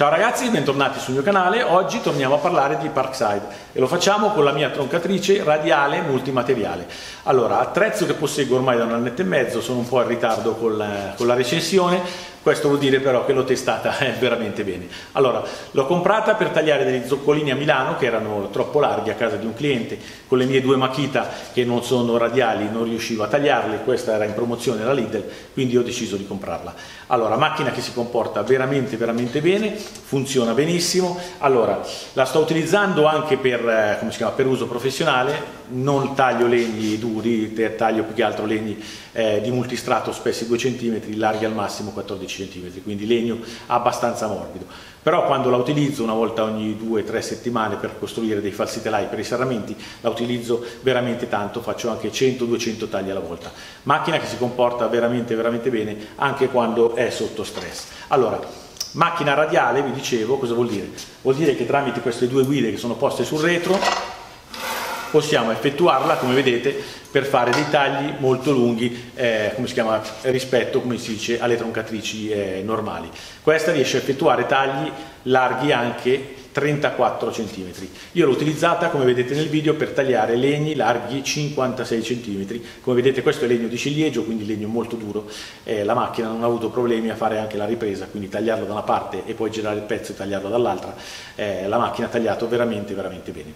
Ciao ragazzi, bentornati sul mio canale. Oggi torniamo a parlare di Parkside e lo facciamo con la mia troncatrice radiale multimateriale. Allora, attrezzo che posseggo ormai da un annetto e mezzo, sono un po' in ritardo con la, con la recensione, questo vuol dire però che l'ho testata veramente bene. Allora, l'ho comprata per tagliare degli zoccolini a Milano che erano troppo larghi a casa di un cliente, con le mie due Makita che non sono radiali non riuscivo a tagliarle, questa era in promozione la Lidl, quindi ho deciso di comprarla. Allora, macchina che si comporta veramente veramente bene, funziona benissimo. Allora, la sto utilizzando anche per, eh, chiama, per uso professionale, non taglio legni duri, taglio più che altro legni eh, di multistrato spessi 2 cm, larghi al massimo 14 cm, quindi legno abbastanza morbido. Però quando la utilizzo una volta ogni 2-3 settimane per costruire dei falsi telai per i serramenti, la utilizzo veramente tanto, faccio anche 100-200 tagli alla volta. Macchina che si comporta veramente veramente bene anche quando è sotto stress. Allora, macchina radiale, vi dicevo, cosa vuol dire? Vuol dire che tramite queste due guide che sono poste sul retro possiamo effettuarla, come vedete, per fare dei tagli molto lunghi eh, chiama, rispetto dice, alle troncatrici eh, normali. Questa riesce a effettuare tagli larghi anche 34 cm. Io l'ho utilizzata, come vedete nel video, per tagliare legni larghi 56 cm. Come vedete questo è legno di ciliegio, quindi legno molto duro. Eh, la macchina non ha avuto problemi a fare anche la ripresa, quindi tagliarlo da una parte e poi girare il pezzo e tagliarlo dall'altra. Eh, la macchina ha tagliato veramente, veramente bene.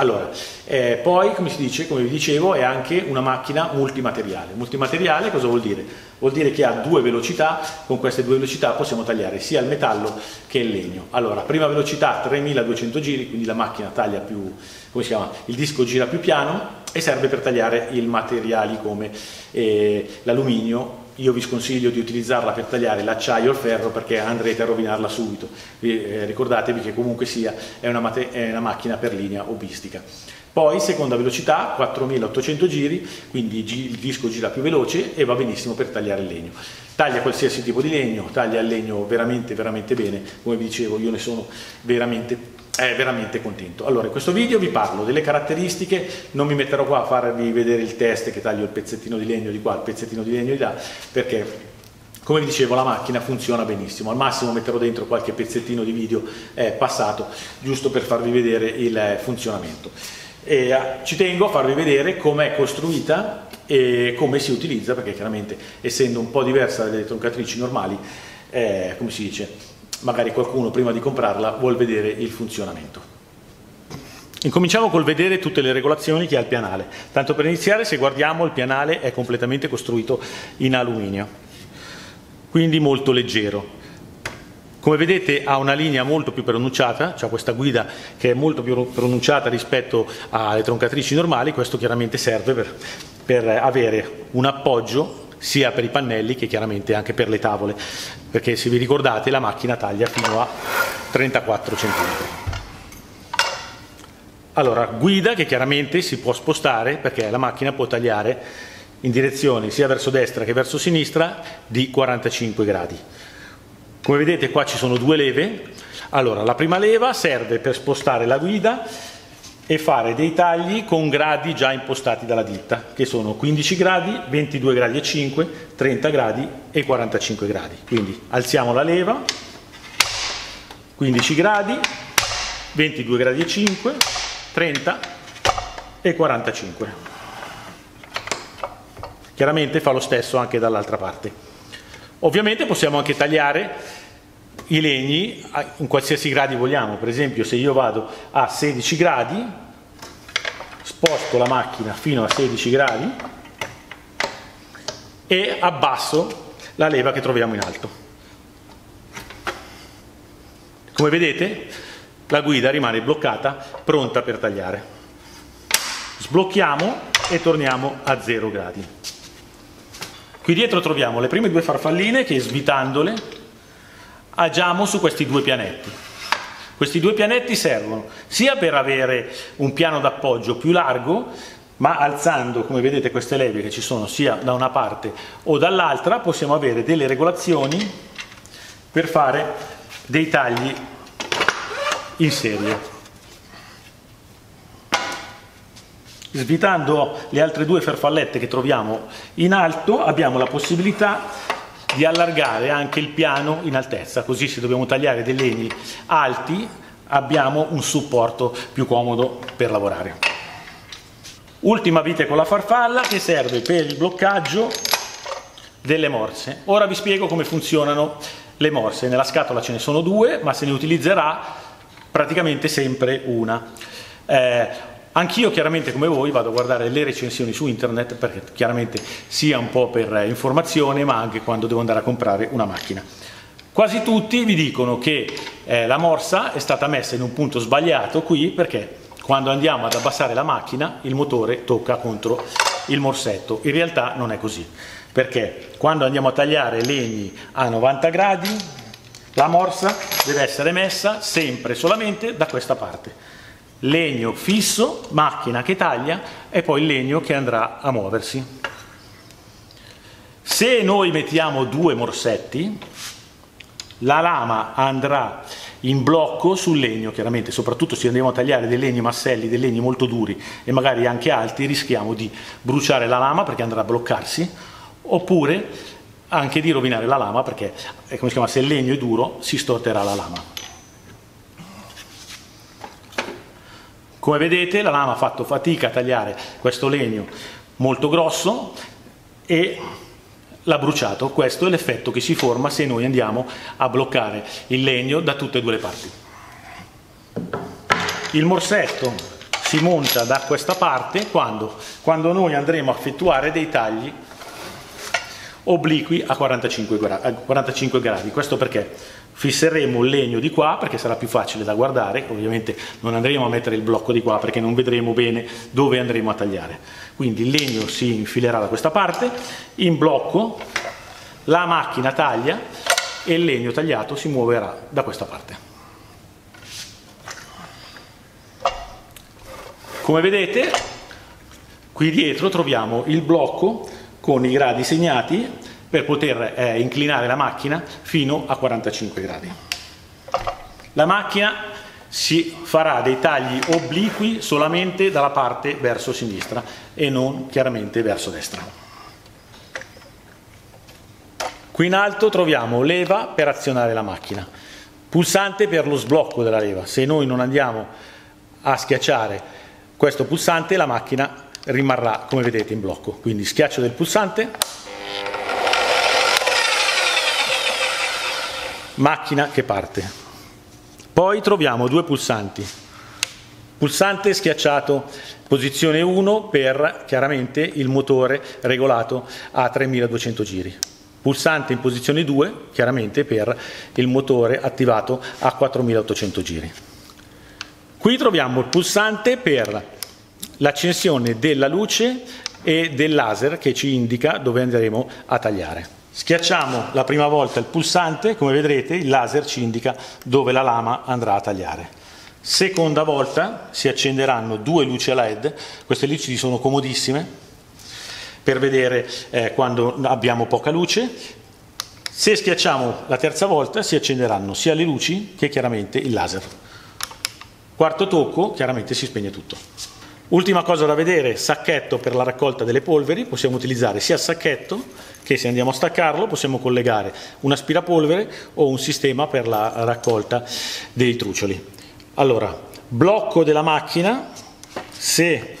Allora, eh, poi, come si dice, come vi dicevo, è anche una macchina multimateriale. Multimateriale cosa vuol dire? Vuol dire che ha due velocità, con queste due velocità possiamo tagliare sia il metallo che il legno. Allora, prima velocità 3200 giri, quindi la macchina taglia più, come si chiama, il disco gira più piano e serve per tagliare i materiali come eh, l'alluminio io vi sconsiglio di utilizzarla per tagliare l'acciaio o il ferro perché andrete a rovinarla subito. Eh, ricordatevi che comunque sia è una, è una macchina per linea hobbistica. Poi seconda velocità, 4800 giri, quindi il disco gira più veloce e va benissimo per tagliare il legno. Taglia qualsiasi tipo di legno, taglia il legno veramente veramente bene, come vi dicevo io ne sono veramente è veramente contento. Allora, in questo video vi parlo delle caratteristiche, non mi metterò qua a farvi vedere il test che taglio il pezzettino di legno di qua, il pezzettino di legno di là, perché come vi dicevo la macchina funziona benissimo, al massimo metterò dentro qualche pezzettino di video eh, passato, giusto per farvi vedere il funzionamento. E, eh, ci tengo a farvi vedere come è costruita e come si utilizza, perché chiaramente essendo un po' diversa dalle troncatrici normali, eh, come si dice, magari qualcuno prima di comprarla vuol vedere il funzionamento. Incominciamo col vedere tutte le regolazioni che ha il pianale. Tanto per iniziare, se guardiamo, il pianale è completamente costruito in alluminio, quindi molto leggero. Come vedete ha una linea molto più pronunciata, ha questa guida che è molto più pronunciata rispetto alle troncatrici normali, questo chiaramente serve per, per avere un appoggio sia per i pannelli che chiaramente anche per le tavole, perché se vi ricordate la macchina taglia fino a 34 cm. Allora, guida che chiaramente si può spostare perché la macchina può tagliare in direzione sia verso destra che verso sinistra di 45 gradi. Come vedete qua ci sono due leve. Allora, la prima leva serve per spostare la guida e fare dei tagli con gradi già impostati dalla ditta, che sono 15 gradi, 22 gradi e 5, 30 gradi e 45 gradi. Quindi alziamo la leva, 15 gradi, 22 gradi e 5, 30 e 45. Chiaramente fa lo stesso anche dall'altra parte. Ovviamente possiamo anche tagliare i legni in qualsiasi gradi vogliamo, per esempio se io vado a 16 gradi, sposto la macchina fino a 16 gradi e abbasso la leva che troviamo in alto. Come vedete la guida rimane bloccata, pronta per tagliare. Sblocchiamo e torniamo a 0 gradi. Qui dietro troviamo le prime due farfalline che svitandole agiamo su questi due pianetti. Questi due pianetti servono sia per avere un piano d'appoggio più largo, ma alzando, come vedete, queste leve che ci sono sia da una parte o dall'altra, possiamo avere delle regolazioni per fare dei tagli in serie. Svitando le altre due farfallette che troviamo in alto abbiamo la possibilità di allargare anche il piano in altezza, così se dobbiamo tagliare dei legni alti abbiamo un supporto più comodo per lavorare. Ultima vite con la farfalla che serve per il bloccaggio delle morse. Ora vi spiego come funzionano le morse. Nella scatola ce ne sono due, ma se ne utilizzerà praticamente sempre una. Eh, Anch'io chiaramente come voi vado a guardare le recensioni su internet perché chiaramente sia un po' per informazione ma anche quando devo andare a comprare una macchina. Quasi tutti vi dicono che eh, la morsa è stata messa in un punto sbagliato qui perché quando andiamo ad abbassare la macchina il motore tocca contro il morsetto. In realtà non è così perché quando andiamo a tagliare legni a 90 gradi la morsa deve essere messa sempre solamente da questa parte legno fisso, macchina che taglia e poi legno che andrà a muoversi. Se noi mettiamo due morsetti, la lama andrà in blocco sul legno, chiaramente, soprattutto se andiamo a tagliare dei legni masselli, dei legni molto duri e magari anche alti, rischiamo di bruciare la lama perché andrà a bloccarsi, oppure anche di rovinare la lama perché, come si chiama, se il legno è duro si storterà la lama. Come vedete la lama ha fatto fatica a tagliare questo legno molto grosso e l'ha bruciato. Questo è l'effetto che si forma se noi andiamo a bloccare il legno da tutte e due le parti. Il morsetto si monta da questa parte quando, quando noi andremo a effettuare dei tagli obliqui a 45 gradi, a 45 gradi. Questo perché fisseremo il legno di qua perché sarà più facile da guardare, ovviamente non andremo a mettere il blocco di qua perché non vedremo bene dove andremo a tagliare. Quindi il legno si infilerà da questa parte, in blocco la macchina taglia e il legno tagliato si muoverà da questa parte. Come vedete qui dietro troviamo il blocco con i gradi segnati per poter eh, inclinare la macchina fino a 45 gradi. La macchina si farà dei tagli obliqui solamente dalla parte verso sinistra e non chiaramente verso destra. Qui in alto troviamo leva per azionare la macchina, pulsante per lo sblocco della leva. Se noi non andiamo a schiacciare questo pulsante la macchina rimarrà come vedete in blocco. Quindi schiaccio del pulsante macchina che parte. Poi troviamo due pulsanti. Pulsante schiacciato posizione 1 per chiaramente il motore regolato a 3200 giri. Pulsante in posizione 2 chiaramente per il motore attivato a 4800 giri. Qui troviamo il pulsante per l'accensione della luce e del laser che ci indica dove andremo a tagliare. Schiacciamo la prima volta il pulsante, come vedrete il laser ci indica dove la lama andrà a tagliare. Seconda volta si accenderanno due luci a LED, queste luci sono comodissime per vedere eh, quando abbiamo poca luce. Se schiacciamo la terza volta si accenderanno sia le luci che chiaramente il laser. Quarto tocco, chiaramente si spegne tutto. Ultima cosa da vedere, sacchetto per la raccolta delle polveri, possiamo utilizzare sia il sacchetto che se andiamo a staccarlo possiamo collegare un aspirapolvere o un sistema per la raccolta dei trucioli. Allora, blocco della macchina, se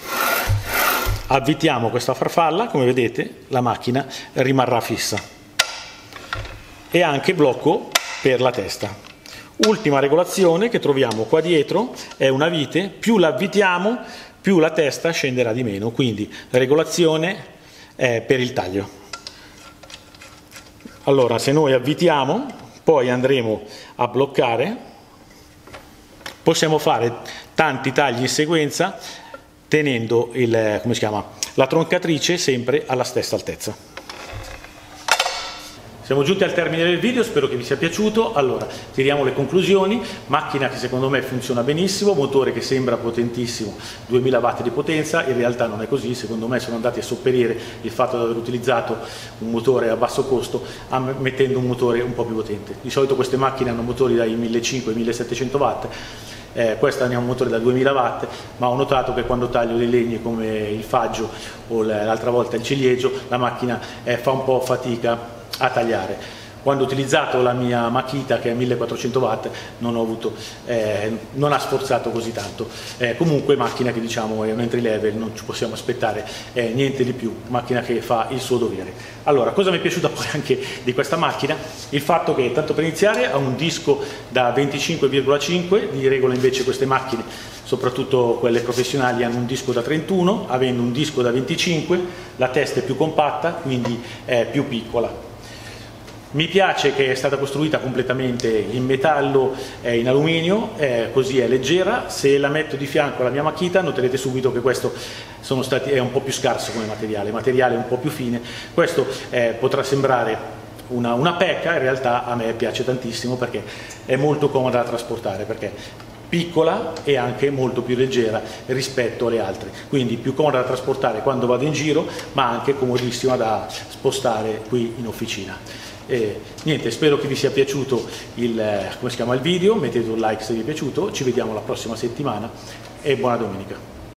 avvitiamo questa farfalla, come vedete, la macchina rimarrà fissa. E anche blocco per la testa. Ultima regolazione che troviamo qua dietro è una vite, più la avvitiamo più la testa scenderà di meno, quindi regolazione eh, per il taglio. Allora, se noi avvitiamo, poi andremo a bloccare, possiamo fare tanti tagli in sequenza tenendo il, chiama, la troncatrice sempre alla stessa altezza. Siamo giunti al termine del video, spero che vi sia piaciuto. Allora, tiriamo le conclusioni. Macchina che secondo me funziona benissimo, motore che sembra potentissimo, 2000 watt di potenza, in realtà non è così, secondo me sono andati a sopperire il fatto di aver utilizzato un motore a basso costo mettendo un motore un po' più potente. Di solito queste macchine hanno motori dai 1500 ai 1700 watt, eh, questa ne ha un motore da 2000 watt ma ho notato che quando taglio dei legni come il faggio o l'altra volta il ciliegio la macchina eh, fa un po' fatica a tagliare. Quando ho utilizzato la mia Makita che è 1400 watt non, avuto, eh, non ha sforzato così tanto. Eh, comunque macchina che diciamo è un entry level, non ci possiamo aspettare eh, niente di più, macchina che fa il suo dovere. Allora, cosa mi è piaciuto poi anche di questa macchina? Il fatto che, tanto per iniziare, ha un disco da 25,5, di regola invece queste macchine soprattutto quelle professionali hanno un disco da 31, avendo un disco da 25, la testa è più compatta, quindi è più piccola. Mi piace che è stata costruita completamente in metallo e in alluminio, eh, così è leggera. Se la metto di fianco alla mia Makita noterete subito che questo stati, è un po' più scarso come materiale, materiale un po' più fine. Questo eh, potrà sembrare una, una pecca, in realtà a me piace tantissimo perché è molto comoda da trasportare, perché piccola e anche molto più leggera rispetto alle altre, quindi più comoda da trasportare quando vado in giro, ma anche comodissima da spostare qui in officina. E, niente, spero che vi sia piaciuto il, il video, mettete un like se vi è piaciuto, ci vediamo la prossima settimana e buona domenica.